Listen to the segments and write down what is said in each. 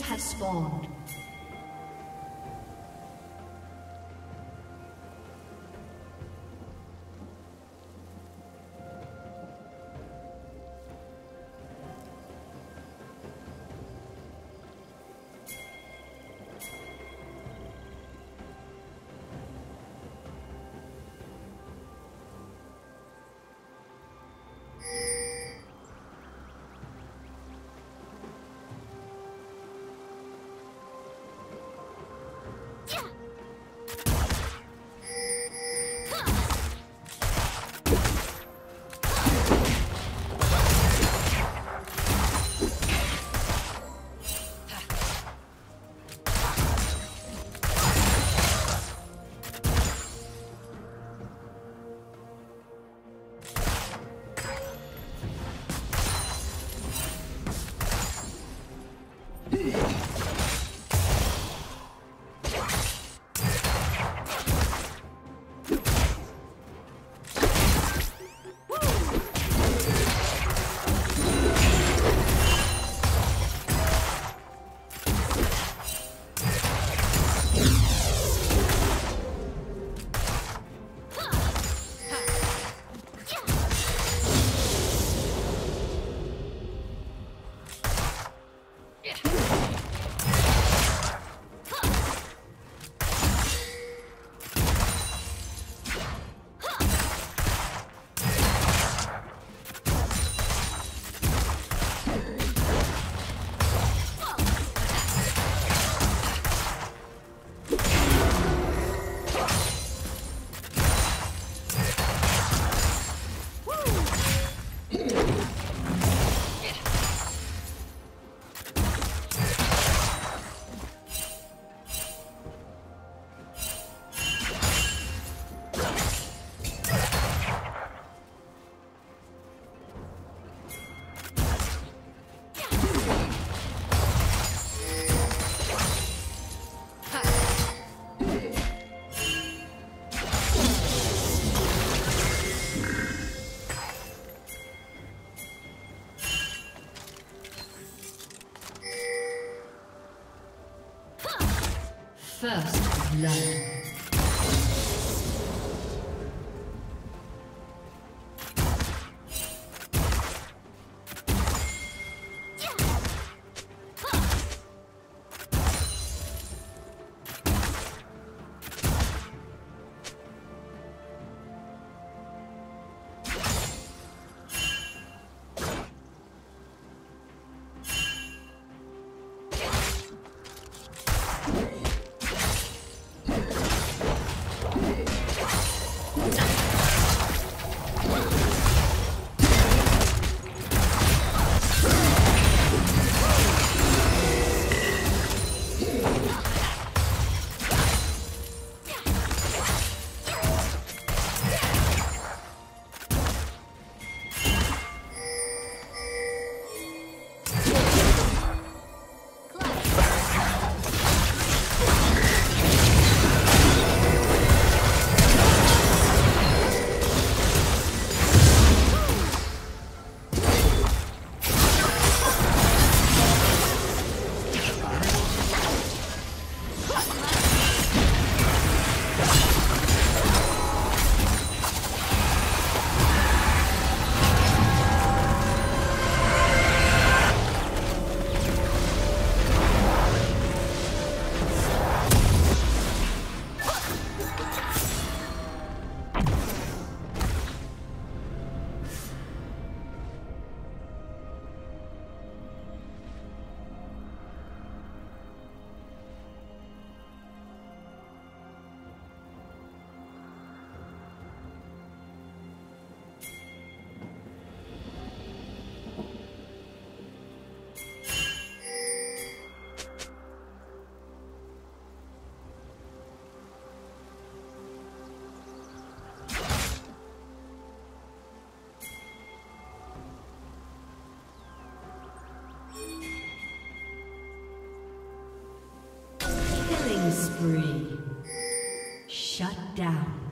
Have spawned. First blood. Spree. Shut down.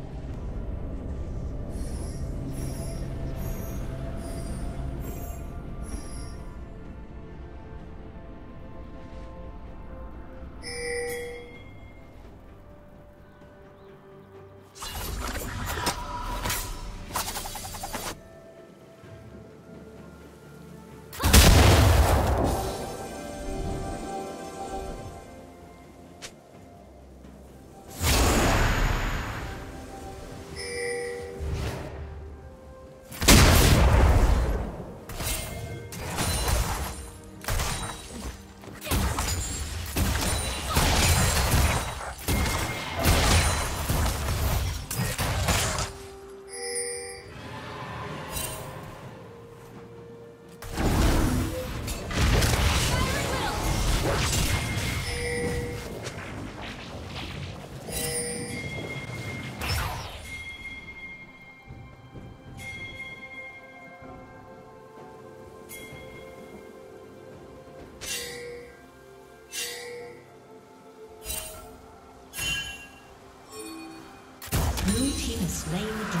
Slain the.